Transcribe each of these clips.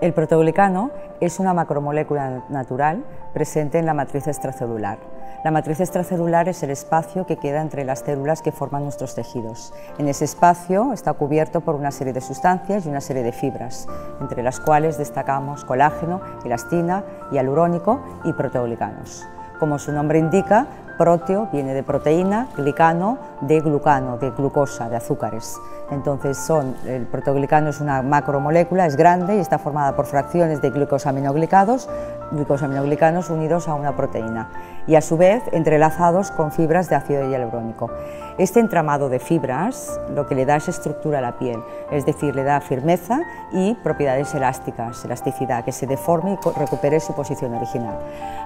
El protoglicano es una macromolécula natural presente en la matriz extracelular. La matriz extracelular es el espacio que queda entre las células que forman nuestros tejidos. En ese espacio está cubierto por una serie de sustancias y una serie de fibras, entre las cuales destacamos colágeno, elastina, hialurónico y proteoglicanos. Como su nombre indica, Proteo viene de proteína, glicano de glucano, de glucosa, de azúcares. Entonces son, el protoglicano es una macromolécula, es grande y está formada por fracciones de glucosaminoglicados, glucosaminoglicanos unidos a una proteína y a su vez entrelazados con fibras de ácido hialurónico. Este entramado de fibras lo que le da es estructura a la piel, es decir, le da firmeza y propiedades elásticas, elasticidad, que se deforme y recupere su posición original.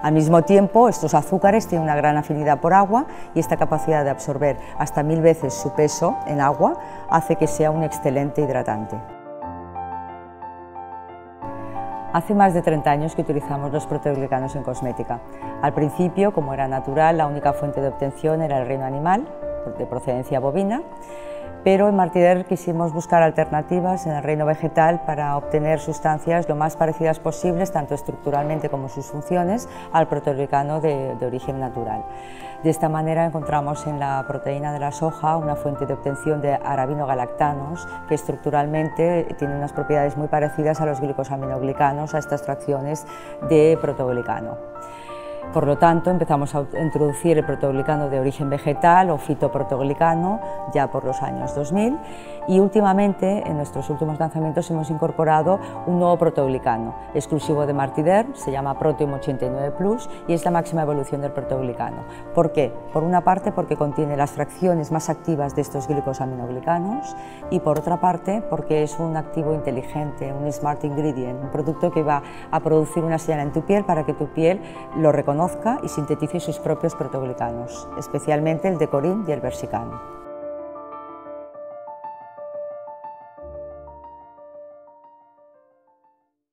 Al mismo tiempo, estos azúcares tienen una gran afinidad por agua y esta capacidad de absorber hasta mil veces su peso en agua hace que sea un excelente hidratante. Hace más de 30 años que utilizamos los proteoglicanos en cosmética. Al principio, como era natural, la única fuente de obtención era el reino animal, de procedencia bovina, pero en Martider quisimos buscar alternativas en el reino vegetal para obtener sustancias lo más parecidas posibles, tanto estructuralmente como sus funciones, al proteoglicano de, origen natural. De esta manera encontramos en la proteína de la soja una fuente de obtención de arabinogalactanos que estructuralmente tienen unas propiedades muy parecidas a los glicosaminoglicanos, a estas fracciones de protoglicano. Por lo tanto, empezamos a introducir el protoglicano de origen vegetal o fitoprotoglicano ya por los años 2000 y últimamente, en nuestros últimos lanzamientos, hemos incorporado un nuevo protoglicano exclusivo de Martider, se llama Proteum 89 Plus y es la máxima evolución del protoglicano. ¿Por qué? Por una parte porque contiene las fracciones más activas de estos glicosaminoglicanos y por otra parte porque es un activo inteligente, un smart ingredient, un producto que va a producir una señal en tu piel para que tu piel lo reconozca y sintetice sus propios protoglicanos, especialmente el decorin y el versicano.